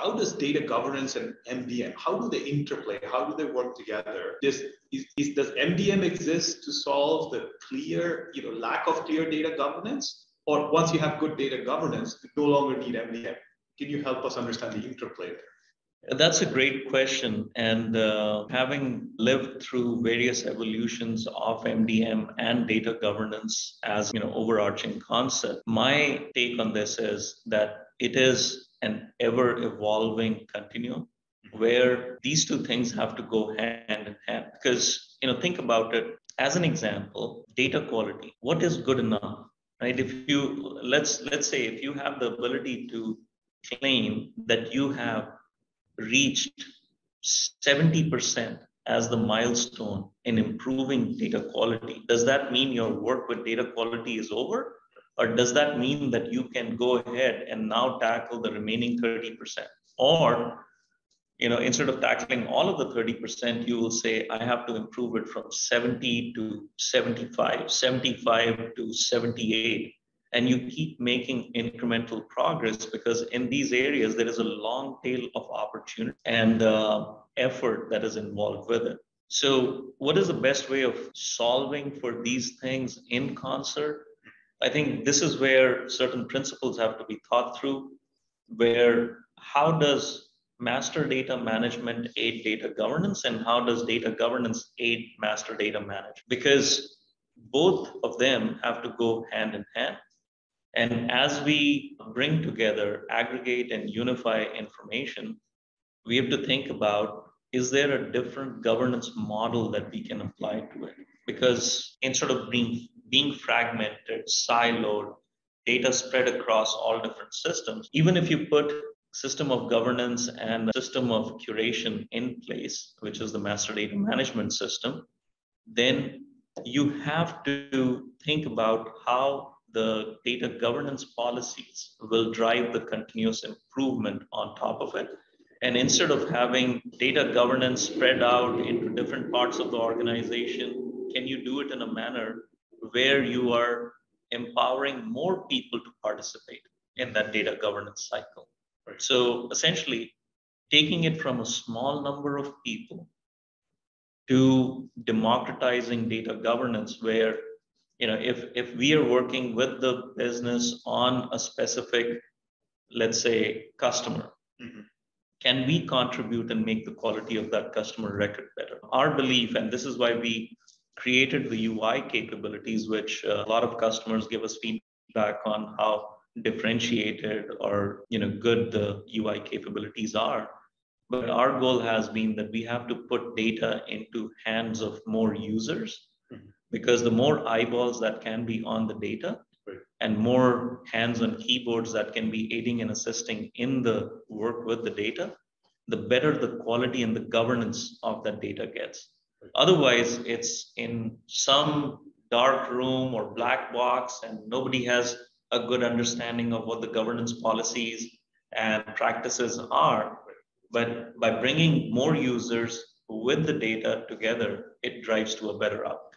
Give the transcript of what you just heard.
how does data governance and MDM, how do they interplay? How do they work together? This, is, is, does MDM exist to solve the clear, you know, lack of clear data governance? Or once you have good data governance, you no longer need MDM? Can you help us understand the interplay there? That's a great question. And uh, having lived through various evolutions of MDM and data governance as you know overarching concept, my take on this is that it is an ever evolving continuum mm-hmm. where these two things have to go hand in hand. Because you know, think about it as an example, data quality. What is good enough? Right? If you let's let's say if you have the ability to claim that you have reached 70% as the milestone in improving data quality, does that mean your work with data quality is over? Or does that mean that you can go ahead and now tackle the remaining 30%? Or, you know, instead of tackling all of the 30%, you will say, I have to improve it from 70 to 75, 75 to 78 and you keep making incremental progress because in these areas there is a long tail of opportunity and uh, effort that is involved with it. So what is the best way of solving for these things in concert i think this is where certain principles have to be thought through where how does master data management aid data governance and how does data governance aid master data management because both of them have to go hand in hand and as we bring together, aggregate, and unify information, we have to think about is there a different governance model that we can apply to it? Because instead of being, being fragmented, siloed, data spread across all different systems, even if you put system of governance and system of curation in place, which is the master data management system, then you have to think about how the data governance policies will drive the continuous improvement on top of it. And instead of having data governance spread out into different parts of the organization, can you do it in a manner where you are empowering more people to participate in that data governance cycle? Right. So essentially, taking it from a small number of people to democratizing data governance, where you know if if we are working with the business on a specific let's say customer mm-hmm. can we contribute and make the quality of that customer record better our belief and this is why we created the ui capabilities which uh, a lot of customers give us feedback on how differentiated or you know good the ui capabilities are but our goal has been that we have to put data into hands of more users because the more eyeballs that can be on the data right. and more hands on keyboards that can be aiding and assisting in the work with the data, the better the quality and the governance of that data gets. Otherwise, it's in some dark room or black box, and nobody has a good understanding of what the governance policies and practices are. But by bringing more users with the data together, it drives to a better outcome.